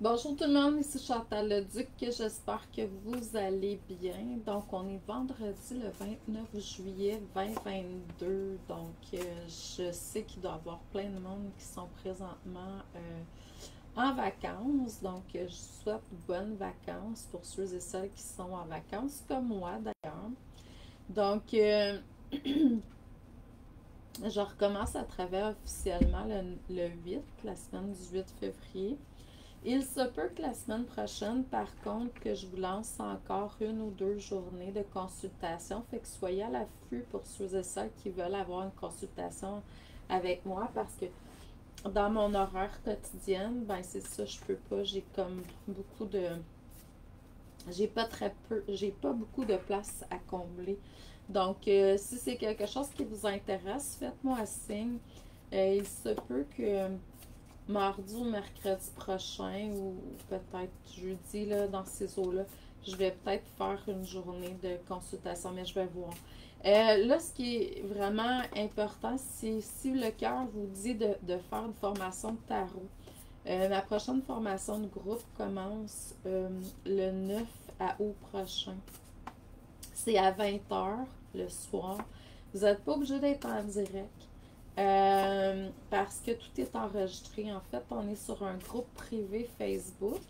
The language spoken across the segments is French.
Bonjour tout le monde, ici Chantal Leduc, j'espère que vous allez bien. Donc, on est vendredi le 29 juillet 2022. Donc, euh, je sais qu'il doit y avoir plein de monde qui sont présentement euh, en vacances. Donc, euh, je souhaite bonnes vacances pour ceux et celles qui sont en vacances, comme moi d'ailleurs. Donc, je recommence à travailler officiellement le, le 8, la semaine du 8 février. Il se peut que la semaine prochaine, par contre, que je vous lance encore une ou deux journées de consultation. Fait que soyez à l'affût pour ceux et celles qui veulent avoir une consultation avec moi parce que dans mon horaire quotidienne, ben c'est ça, je peux pas. J'ai comme beaucoup de. J'ai pas très peu. J'ai pas beaucoup de place à combler. Donc, euh, si c'est quelque chose qui vous intéresse, faites-moi signe. Euh, il se peut que mardi ou mercredi prochain ou peut-être jeudi là, dans ces eaux-là, je vais peut-être faire une journée de consultation, mais je vais voir. Euh, là, ce qui est vraiment important, c'est si le cœur vous dit de, faire une formation de tarot. Euh, ma prochaine formation de groupe commence euh, le 9 à août prochain. C'est à 20h le soir. Vous n'êtes pas obligé d'être en direct. Euh, parce que tout est enregistré. En fait, on est sur un groupe privé Facebook.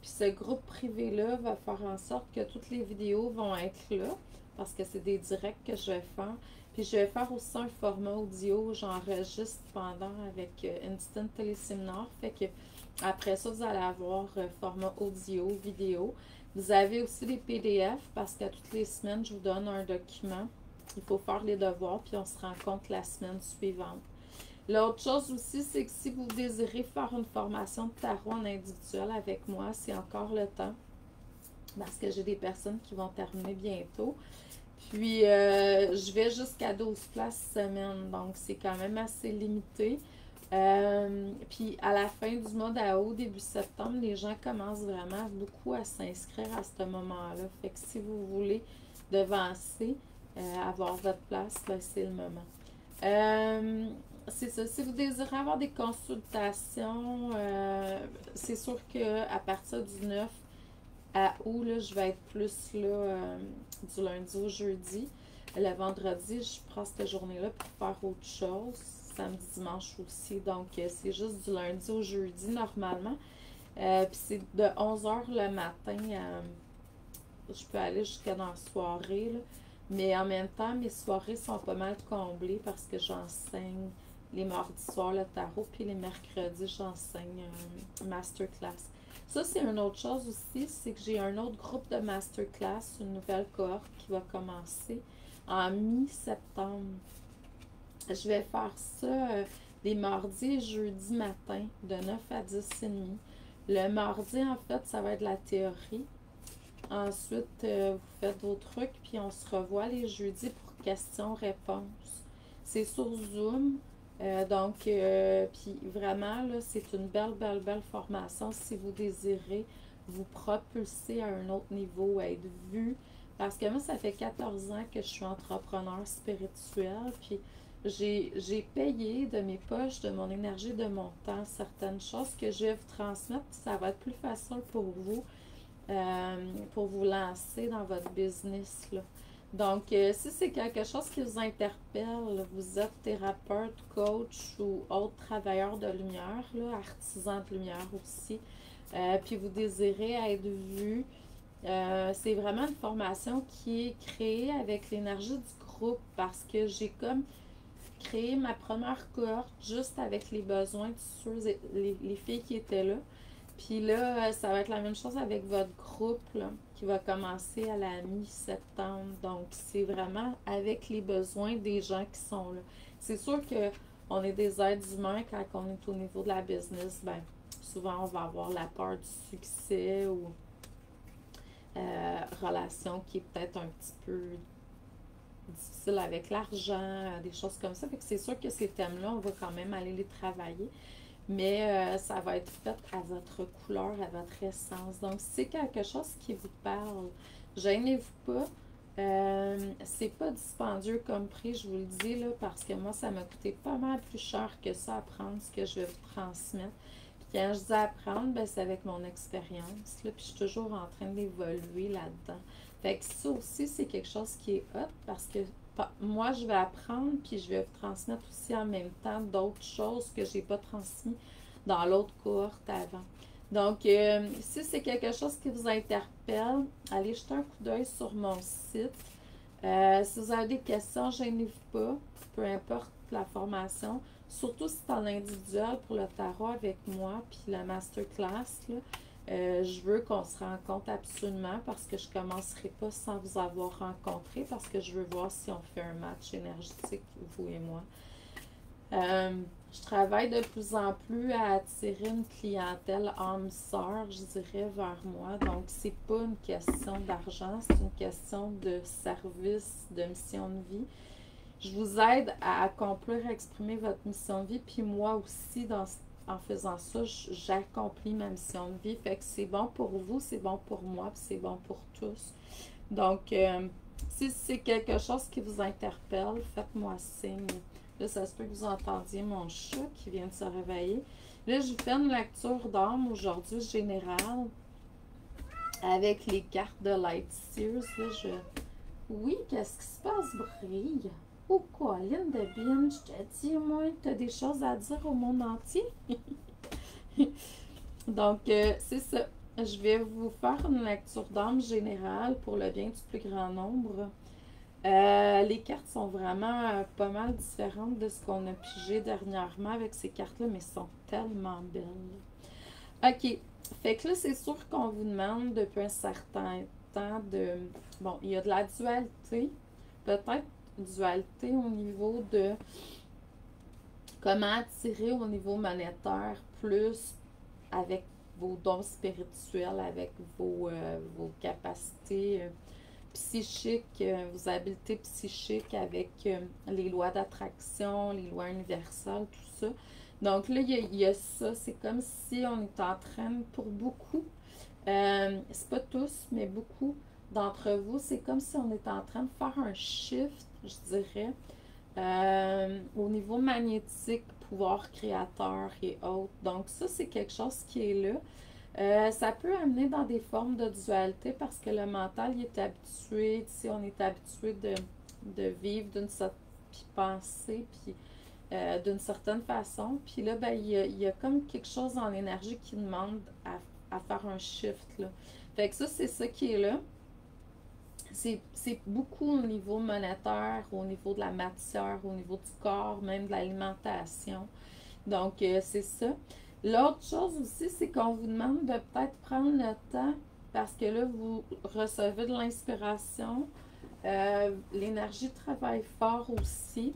Puis ce groupe privé-là va faire en sorte que toutes les vidéos vont être là. Parce que c'est des directs que je vais faire. Puis je vais faire aussi un format audio. J'enregistre pendant avec euh, Instant Téléseminar. Fait que après ça, vous allez avoir euh, format audio, vidéo. Vous avez aussi des PDF parce qu'à toutes les semaines, je vous donne un document il faut faire les devoirs, puis on se rencontre la semaine suivante. L'autre chose aussi, c'est que si vous désirez faire une formation de tarot en individuel avec moi, c'est encore le temps. Parce que j'ai des personnes qui vont terminer bientôt. Puis, euh, je vais jusqu'à 12 places semaine. Donc, c'est quand même assez limité. Euh, puis, à la fin du mois d'août, début septembre, les gens commencent vraiment beaucoup à s'inscrire à ce moment-là. Fait que si vous voulez devancer, avoir votre place, c'est le moment. Euh, c'est ça. Si vous désirez avoir des consultations, euh, c'est sûr qu'à partir du 9 à août, je vais être plus là du lundi au jeudi. Le vendredi, je prends cette journée-là pour faire autre chose. Samedi, dimanche aussi. Donc, c'est juste du lundi au jeudi normalement. Puis c'est de 11h le matin. je peux aller jusqu'à dans la soirée. Mais en même temps, mes soirées sont pas mal comblées parce que j'enseigne les mardis soirs le tarot, puis les mercredis, j'enseigne un masterclass. Ça, c'est une autre chose aussi, c'est que j'ai un autre groupe de masterclass, une nouvelle cohorte qui va commencer en mi-septembre. Je vais faire ça euh, des mardis et jeudis matin, de 9 à 10 et demi. Le mardi, en fait, ça va être la théorie. Ensuite, euh, vous faites vos trucs, puis on se revoit les jeudis pour questions-réponses. C'est sur Zoom. Euh, donc, euh, puis vraiment, c'est une belle, belle, belle formation si vous désirez vous propulser à un autre niveau, être vu. Parce que moi, ça fait 14 ans que je suis entrepreneur spirituel, puis j'ai payé de mes poches, de mon énergie, de mon temps, certaines choses que je vais vous transmettre, ça va être plus facile pour vous euh, pour vous lancer dans votre business. Là. Donc, euh, si c'est quelque chose qui vous interpelle, vous êtes thérapeute, coach ou autre travailleur de lumière, artisan de lumière aussi, euh, puis vous désirez être vu, c'est vraiment une formation qui est créée avec l'énergie du groupe parce que j'ai comme créé ma première cohorte juste avec les besoins de ceux, les filles qui étaient là. Puis là, euh, ça va être la même chose avec votre groupe qui va commencer à la mi-septembre. Donc, c'est vraiment avec les besoins des gens qui sont là. C'est sûr qu'on est des êtres humains quand on est au niveau de la business. Ben, souvent, on va avoir la peur du succès ou euh, relation qui est peut-être un petit peu difficile avec l'argent, des choses comme ça. Fait que c'est sûr que ces thèmes-là, on va quand même aller les travailler mais euh, ça va être fait à votre couleur, à votre essence. Donc, c'est quelque chose qui vous parle, gênez-vous pas. Euh, c'est pas dispendieux comme prix, je vous le dis, là, parce que moi, ça m'a coûté pas mal plus cher que ça à prendre ce que je vais vous transmettre. Quand je dis apprendre, ben, c'est avec mon expérience. Puis je suis toujours en train d'évoluer là-dedans. Fait que ça aussi, c'est quelque chose qui est hot parce que moi, je vais apprendre, puis je vais transmettre aussi en même temps d'autres choses que je n'ai pas transmis dans l'autre cohorte avant. Donc, euh, si c'est quelque chose qui vous interpelle, allez jeter un coup d'œil sur mon site. Euh, si vous avez des questions, gênez-vous pas, peu importe la formation. Surtout si c'est en individuel pour le tarot avec moi, puis la masterclass. Euh, je veux qu'on se rencontre absolument parce que je ne commencerai pas sans vous avoir rencontré parce que je veux voir si on fait un match énergétique, vous et moi. Euh, je travaille de plus en plus à attirer une clientèle âme sœur, je dirais, vers moi. Donc, c'est pas une question d'argent, c'est une question de service, de mission de vie. Je vous aide à accomplir, à exprimer votre mission de vie, puis moi aussi, dans, en faisant ça, j'accomplis ma mission de vie. Fait que c'est bon pour vous, c'est bon pour moi, c'est bon pour tous. Donc, euh, si c'est quelque chose qui vous interpelle, faites-moi signe. Là, ça se peut que vous entendiez mon chat qui vient de se réveiller. Là, je fais une lecture d'âme aujourd'hui générale avec les cartes de Light Sears. Oui, qu'est-ce qui se passe, Brille? Oh, Colin de bien, je te dis, moi, tu as des choses à dire au monde entier? Donc, euh, c'est ça. Je vais vous faire une lecture d'âme générale pour le bien du plus grand nombre. Euh, les cartes sont vraiment euh, pas mal différentes de ce qu'on a pigé dernièrement avec ces cartes-là, mais sont tellement belles. OK. Fait que là, c'est sûr qu'on vous demande depuis un certain temps de. Bon, il y a de la dualité. Peut-être dualité au niveau de comment attirer au niveau monétaire plus avec vos dons spirituels, avec vos, euh, vos capacités psychique, euh, vos habiletés psychiques avec euh, les lois d'attraction, les lois universelles, tout ça. Donc là, il y, a, ça. C'est comme si on est en train, pour beaucoup, euh, c'est pas tous, mais beaucoup d'entre vous, c'est comme si on est en train de faire un shift, je dirais, au niveau magnétique, pouvoir créateur et autres. Donc ça, c'est quelque chose qui est là. Euh, ça peut amener dans des formes de dualité parce que le mental il est habitué, si on est habitué de, vivre d'une certaine puis penser puis euh, d'une certaine façon. Puis là, ben, il, y a, comme quelque chose en énergie qui demande à, faire un shift. Là. Fait que ça, c'est ça qui est là. C'est beaucoup au niveau monétaire, au niveau de la matière, au niveau du corps, même de l'alimentation. Donc, euh, c'est ça. L'autre chose aussi, c'est qu'on vous demande de peut-être prendre le temps parce que là, vous recevez de l'inspiration. Euh, l'énergie travaille fort aussi.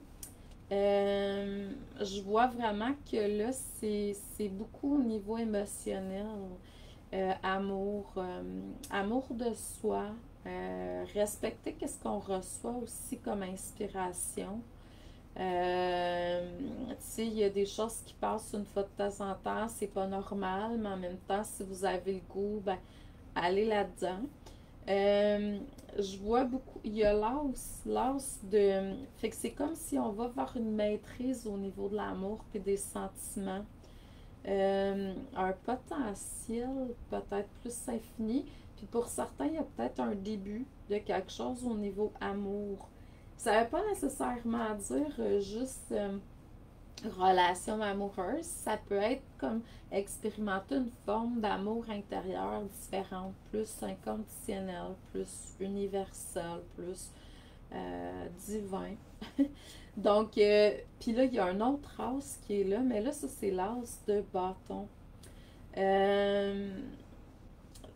Euh, je vois vraiment que là, c'est beaucoup au niveau émotionnel. Amour, amour de soi, respecter qu'est-ce qu'on reçoit aussi comme inspiration. Euh, il y a des choses qui passent une fois de temps en temps, c'est pas normal, mais en même temps, si vous avez le goût, ben, allez là-dedans. Euh, je vois beaucoup, il y a l'as, l'as de. Fait que c'est comme si on va vers une maîtrise au niveau de l'amour et des sentiments. Euh, un potentiel peut-être plus infini. Puis pour certains, il y a peut-être un début de quelque chose au niveau amour. Ça ne veut pas nécessairement dire euh, juste euh, relation amoureuse. Ça peut être comme expérimenter une forme d'amour intérieur différente, plus inconditionnel, plus universel, plus euh, divin. Donc, puis là, il y a un autre as qui est là, mais là, ça, c'est l'as de bâton.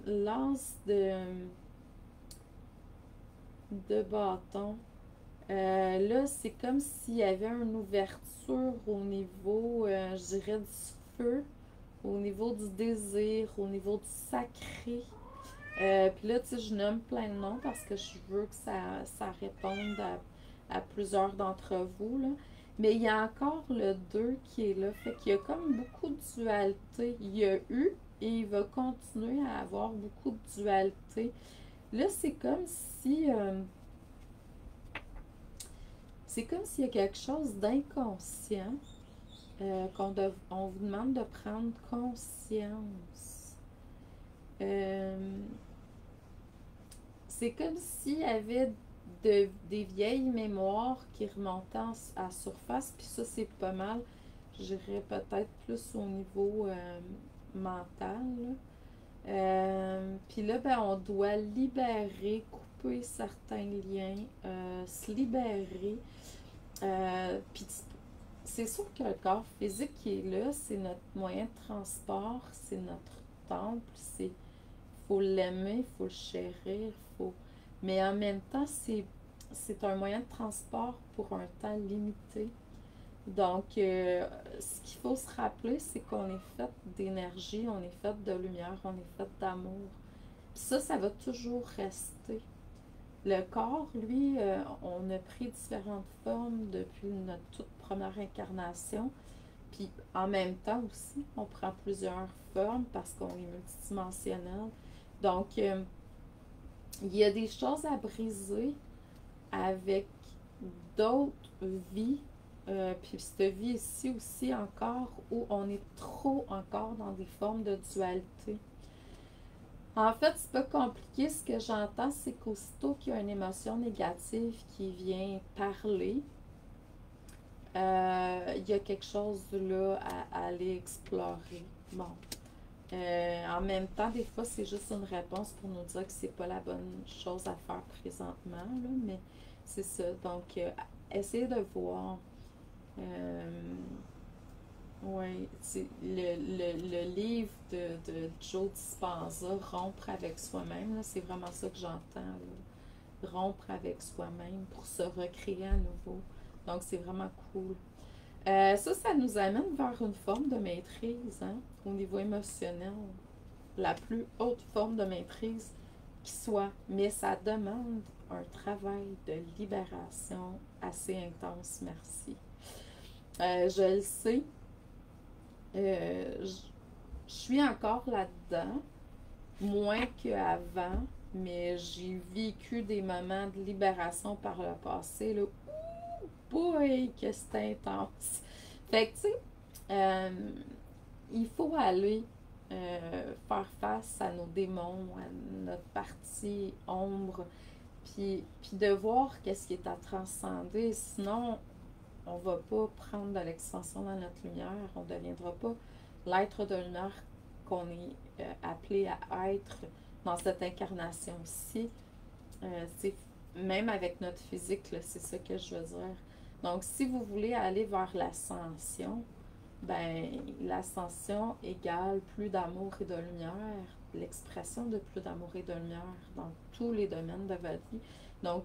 L'as de, de bâton. Euh, là, c'est comme s'il y avait une ouverture au niveau, euh, je dirais, du feu, au niveau du désir, au niveau du sacré. Euh, puis là, tu sais, je nomme plein de noms parce que je veux que ça, ça réponde à, plusieurs d'entre vous. Mais il y a encore le 2 qui est là. Fait qu'il y a comme beaucoup de dualité. Il y a eu et il va continuer à avoir beaucoup de dualité. Là, c'est comme si c'est comme s'il y a quelque chose d'inconscient euh, qu'on on vous demande de prendre conscience. Euh, c'est comme s'il y avait de, des vieilles mémoires qui remontaient à la surface, puis ça, c'est pas mal. Je dirais peut-être plus au niveau euh, mental. puis là, ben, on doit libérer, couper certains liens, se libérer. puis c'est sûr que le corps physique qui est là, c'est notre moyen de transport, c'est notre temple, c'est faut l'aimer, il faut le chérir, faut mais en même temps, c'est un moyen de transport pour un temps limité. Donc, euh, ce qu'il faut se rappeler, c'est qu'on est fait d'énergie, on est fait de lumière, on est fait d'amour. ça, ça va toujours rester. Le corps, lui, euh, on a pris différentes formes depuis notre toute première incarnation. Puis en même temps aussi, on prend plusieurs formes parce qu'on est multidimensionnel. Donc, euh, il y a des choses à briser avec d'autres vies. Euh, puis cette vie ici aussi encore où on est trop encore dans des formes de dualité. En fait, c'est pas compliqué. Ce que j'entends, c'est qu'aussitôt qu'il y a une émotion négative qui vient parler, euh, il y a quelque chose là à, aller explorer. Bon. Euh, en même temps, des fois, c'est juste une réponse pour nous dire que c'est pas la bonne chose à faire présentement, mais c'est ça. Donc, euh, essayez de voir. Oui, c'est le, le, le, livre de, de Joe Dispenza, Rompre avec soi-même, c'est vraiment ça que j'entends. Rompre avec soi-même pour se recréer à nouveau. Donc, c'est vraiment cool. Euh, ça, ça nous amène vers une forme de maîtrise hein, au niveau émotionnel. La plus haute forme de maîtrise qui soit. Mais ça demande un travail de libération assez intense, merci. Euh, je le sais, euh, je suis encore là-dedans, moins qu'avant, mais j'ai vécu des moments de libération par le passé. Là. Ouh, boy, que c'est intense! Fait que, tu sais, euh, il faut aller faire face à nos démons, à notre partie ombre, puis, puis de voir qu'est-ce qui est à transcender. Sinon, on ne va pas prendre de l'expansion dans notre lumière, on ne deviendra pas l'être de lumière qu'on est euh, appelé à être dans cette incarnation-ci. Euh, même avec notre physique, c'est ça que je veux dire. Donc, si vous voulez aller vers l'ascension, ben l'ascension égale plus d'amour et de lumière, l'expression de plus d'amour et de lumière dans tous les domaines de votre vie. Donc,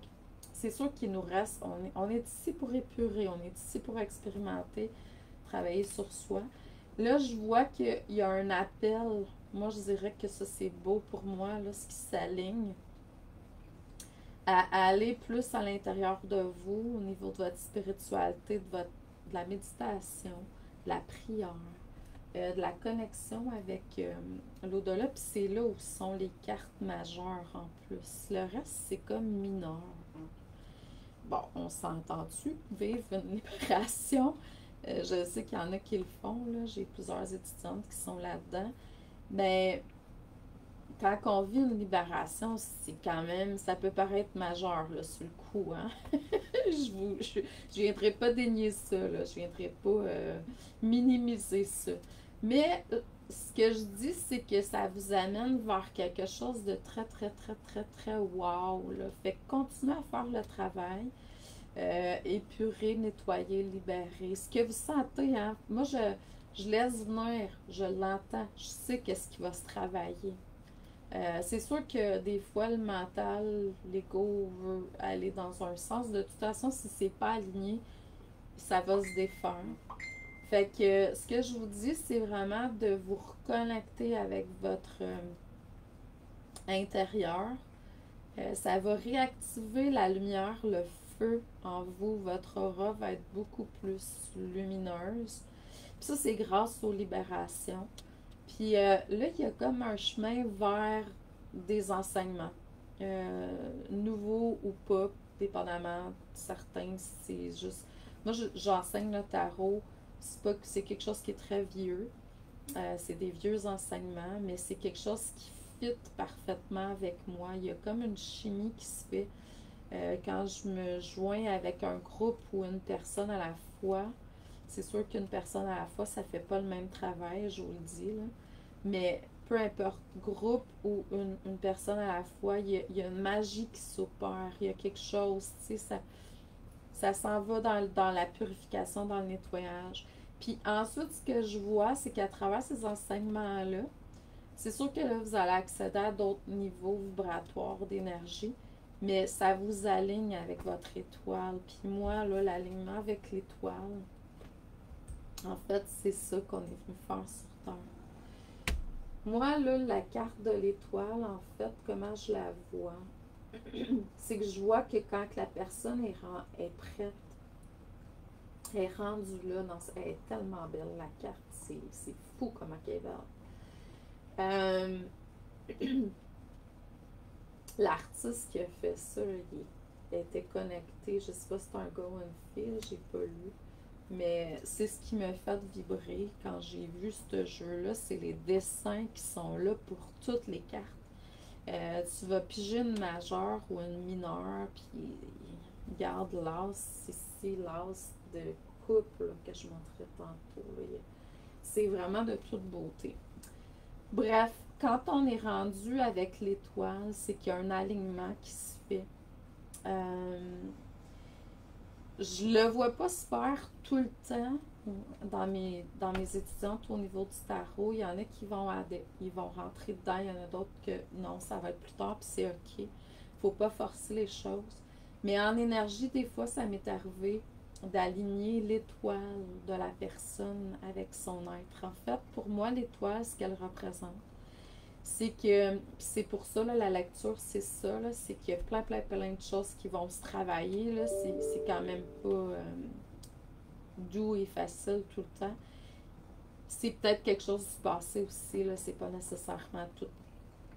c'est sûr qu'il nous reste, on est, ici pour épurer, on est ici pour expérimenter, travailler sur soi. Là, je vois qu'il y a un appel. Moi, je dirais que ça, c'est beau pour moi, là, ce qui s'aligne. À, aller plus à l'intérieur de vous, au niveau de votre spiritualité, de, votre, de la méditation, de la prière, euh, de la connexion avec euh, l'au-delà. Puis c'est là où sont les cartes majeures en plus. Le reste, c'est comme mineur. Bon, on s'entend-tu? Vivre une libération? Euh, je sais qu'il y en a qui le font. J'ai plusieurs étudiantes qui sont là-dedans. Mais quand on vit une libération, c'est quand même, ça peut paraître majeur là, sur le coup. Hein? je ne je, viendrai pas dénier ça. Là. Je ne viendrai pas euh, minimiser ça. Mais euh, ce que je dis, c'est que ça vous amène vers quelque chose de très, très, très, très, très wow. Là. Fait continuez à faire le travail. Euh, épurer, nettoyer, libérer. Ce que vous sentez, hein? Moi, je, je laisse venir, je l'entends, je sais qu'est-ce qui va se travailler. Euh, c'est sûr que des fois, le mental, l'ego veut aller dans un sens. De toute façon, si c'est pas aligné, ça va se défendre. Fait que ce que je vous dis, c'est vraiment de vous reconnecter avec votre euh, intérieur. Euh, ça va réactiver la lumière, le feu en vous. Votre aura va être beaucoup plus lumineuse. Puis ça, c'est grâce aux libérations. Puis euh, là, il y a comme un chemin vers des enseignements. nouveaux ou pas, dépendamment. Certains, c'est juste. Moi, j'enseigne le tarot c'est pas c'est quelque chose qui est très vieux. Euh, c'est des vieux enseignements, mais c'est quelque chose qui fit parfaitement avec moi. Il y a comme une chimie qui se fait euh, quand je me joins avec un groupe ou une personne à la fois. C'est sûr qu'une personne à la fois, ça fait pas le même travail, je vous le dis. Là. Mais peu importe, groupe ou une, personne à la fois, il y, a, y, a, une magie qui s'opère, il y a quelque chose, tu sais, ça, ça s'en va dans, dans la purification, dans le nettoyage. Puis ensuite, ce que je vois, c'est qu'à travers ces enseignements-là, c'est sûr que là, vous allez accéder à d'autres niveaux vibratoires d'énergie, mais ça vous aligne avec votre étoile. Puis moi, là, l'alignement avec l'étoile, en fait, c'est ça qu'on est venu faire sur Terre. Moi, là, la carte de l'étoile, en fait, comment je la vois? c'est que je vois que quand la personne est, est prête, elle est rendue là, dans, elle est tellement belle, la carte, c'est fou comment elle est belle. Euh, L'artiste qui a fait ça, il était connecté, je sais pas si c'est un gars ou une j'ai pas lu. Mais c'est ce qui m'a fait vibrer quand j'ai vu ce jeu-là. C'est les dessins qui sont là pour toutes les cartes. Euh, tu vas piger une majeure ou une mineure, puis garde l'as, ici l'as de que je montrais tantôt. C'est vraiment de toute beauté. Bref, quand on est rendu avec l'étoile, c'est qu'il y a un alignement qui se fait. Euh, je le vois pas faire tout le temps dans mes, dans étudiantes au niveau du tarot. Il y en a qui vont, ils vont rentrer dedans, il y en a d'autres que non, ça va être plus tard, puis c'est OK. faut pas forcer les choses. Mais en énergie, des fois, ça m'est arrivé d'aligner l'étoile de la personne avec son être. En fait, pour moi, l'étoile, ce qu'elle représente, c'est que c'est pour ça, là, la lecture, c'est ça, c'est qu'il y a plein, plein, plein de choses qui vont se travailler. C'est, quand même pas euh, doux et facile tout le temps. C'est peut-être quelque chose du passé aussi, c'est pas nécessairement tout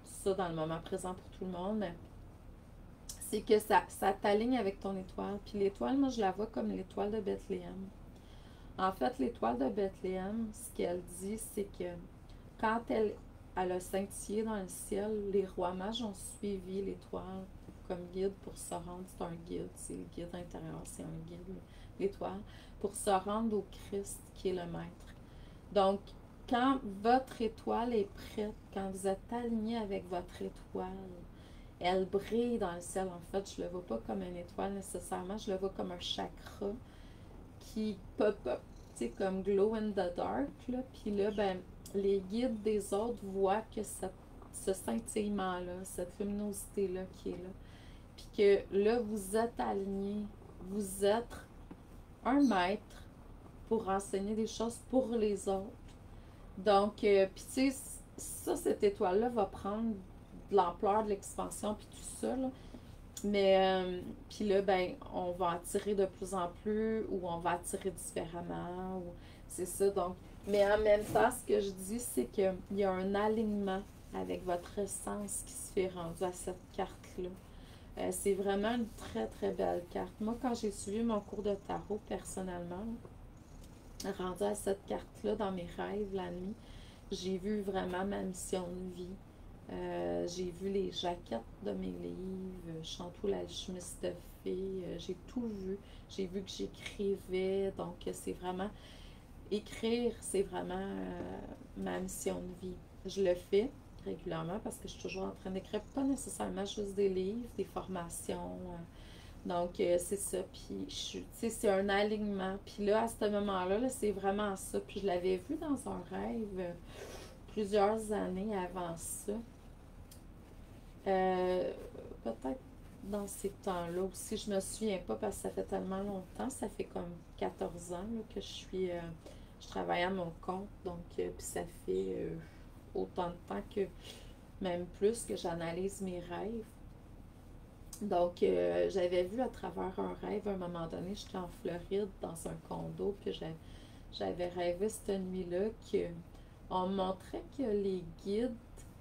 ça dans le moment présent pour tout le monde. C'est que ça, ça t'aligne avec ton étoile. Puis l'étoile, moi, je la vois comme l'étoile de Bethléem. En fait, l'étoile de Bethléem, ce qu'elle dit, c'est que quand elle elle a scintillé dans le ciel. Les rois mages ont suivi l'étoile comme guide pour se rendre. C'est un guide, c'est le guide intérieur, c'est un guide, l'étoile, pour se rendre au Christ qui est le Maître. Donc, quand votre étoile est prête, quand vous êtes aligné avec votre étoile, elle brille dans le ciel. En fait, je le vois pas comme une étoile nécessairement, je le vois comme un chakra qui pop up, tu sais, comme glow in the dark. Là. Puis là, ben, les guides des autres voient que ce scintillement-là, cette luminosité-là qui est là, puis que là, vous êtes aligné, vous êtes un maître pour enseigner des choses pour les autres. Donc, euh, puis tu sais, ça, cette étoile-là va prendre de l'ampleur, de l'expansion, puis tout ça, là. Mais, euh, puis là, ben, on va attirer de plus en plus, ou on va attirer différemment, c'est ça. Donc, mais en même temps, ce que je dis, c'est qu'il y a un alignement avec votre essence qui se fait rendu à cette carte-là. Euh, c'est vraiment une très, très belle carte. Moi, quand j'ai suivi mon cours de tarot, personnellement, rendu à cette carte-là dans mes rêves la nuit, j'ai vu vraiment ma mission de vie. Euh, j'ai vu les jaquettes de mes livres, Chantou l'alchimiste de fée, euh, j'ai tout vu. J'ai vu que j'écrivais, donc c'est vraiment écrire, c'est vraiment euh, ma mission de vie. Je le fais régulièrement parce que je suis toujours en train d'écrire, pas nécessairement juste des livres, des formations. Euh. donc, euh, c'est ça. Puis, c'est un alignement. Puis là, à ce moment-là, -là, c'est vraiment ça. Puis, je l'avais vu dans un rêve plusieurs années avant ça. Peut-être dans ces temps-là aussi. Je me souviens pas parce que ça fait tellement longtemps. Ça fait comme 14 ans que je suis je travaille à mon compte, donc euh, puis ça fait euh, autant de temps que même plus que j'analyse mes rêves. Donc, euh, j'avais vu à travers un rêve, à un moment donné, j'étais en Floride dans un condo, puis j'avais rêvé cette nuit-là qu'on montrait que les guides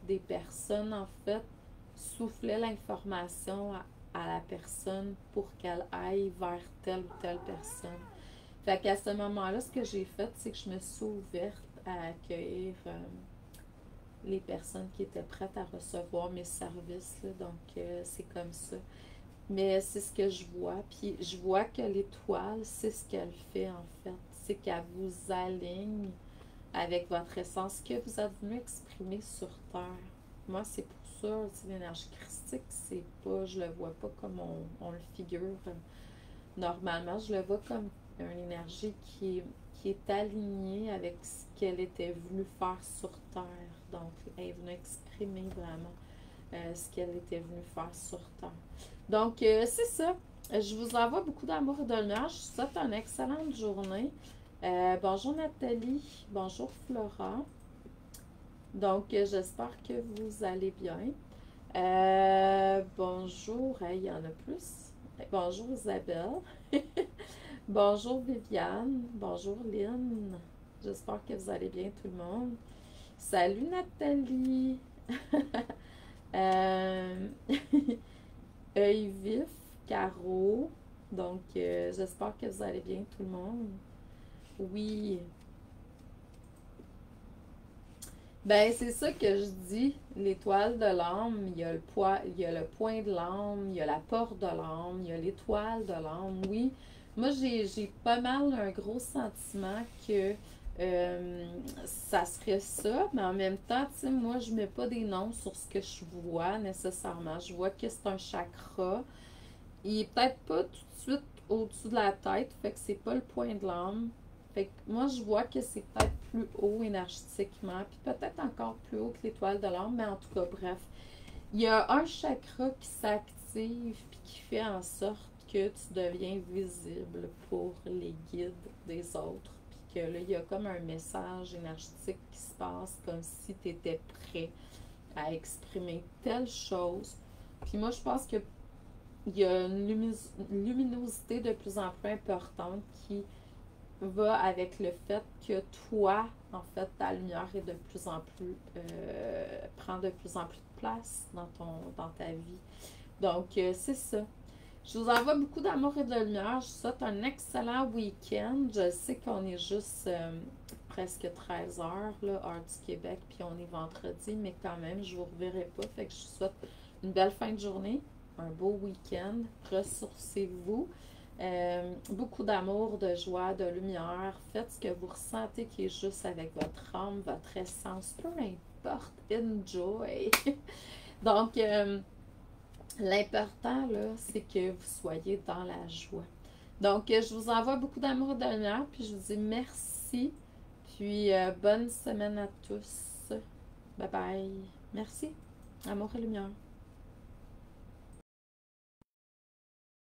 des personnes, en fait, soufflaient l'information à, la personne pour qu'elle aille vers telle ou telle personne. Fait qu'à ce moment-là, ce que j'ai fait, c'est que je me suis ouverte à accueillir euh, les personnes qui étaient prêtes à recevoir mes services. donc, euh, c'est comme ça. Mais c'est ce que je vois. Puis je vois que l'étoile, c'est ce qu'elle fait en fait. C'est qu'elle vous aligne avec votre essence que vous êtes venu exprimer sur Terre. Moi, c'est pour ça, l'énergie christique, c'est pas, je le vois pas comme on, on le figure normalement. Je le vois comme une énergie qui, qui est alignée avec ce qu'elle était venue faire sur Terre. Donc, elle est venue exprimer vraiment euh, ce qu'elle était venue faire sur Terre. Donc, euh, c'est ça. Je vous envoie beaucoup d'amour et de lumière. Je vous souhaite une excellente journée. Euh, bonjour Nathalie. Bonjour Flora. Donc, euh, j'espère que vous allez bien. Euh, bonjour. Hey, il y en a plus. Bonjour Isabelle. bonjour Viviane. Bonjour Lynn. J'espère que vous allez bien tout le monde. Salut Nathalie. euh... œil vif, Caro. Donc, j'espère que vous allez bien tout le monde. Oui. Ben, c'est ça que je dis. L'étoile de l'âme, il y a le poids, il y a le point de l'âme, il y a la porte de l'âme, il y a l'étoile de l'âme. Oui. Moi, j'ai pas mal un gros sentiment que euh, ça serait ça, mais en même temps, tu sais, moi, je mets pas des noms sur ce que je vois nécessairement. Je vois que c'est un chakra. Il est peut-être pas tout de suite au-dessus de la tête, fait que c'est pas le point de l'âme. Fait que moi, je vois que c'est peut-être plus haut énergétiquement, puis peut-être encore plus haut que l'étoile de l'âme, mais en tout cas, bref. Il y a un chakra qui s'active, puis qui fait en sorte que tu deviens visible pour les guides des autres que là, il y a comme un message énergétique qui se passe comme si tu étais prêt à exprimer telle chose. Puis moi, je pense que il y a une luminosité de plus en plus importante qui va avec le fait que toi, en fait, ta lumière est de plus en plus, euh, prend de plus en plus de place dans, ton, dans ta vie. Donc, euh, c'est ça. Je vous envoie beaucoup d'amour et de lumière. Je vous souhaite un excellent week-end. Je sais qu'on est juste euh, presque 13 heures, là, heure du Québec, puis on est vendredi, mais quand même, je ne vous reverrai pas. Fait que je vous souhaite une belle fin de journée, un beau week-end. Ressourcez-vous. Euh, beaucoup d'amour, de joie, de lumière. Faites ce que vous ressentez qui est juste avec votre âme, votre essence, peu importe. Enjoy. Donc, euh, l'important, là, c'est que vous soyez dans la joie. Donc, euh, je vous envoie beaucoup d'amour et de lumière, puis je vous dis merci. Puis, bonne semaine à tous. Bye bye. Merci. Amour et lumière.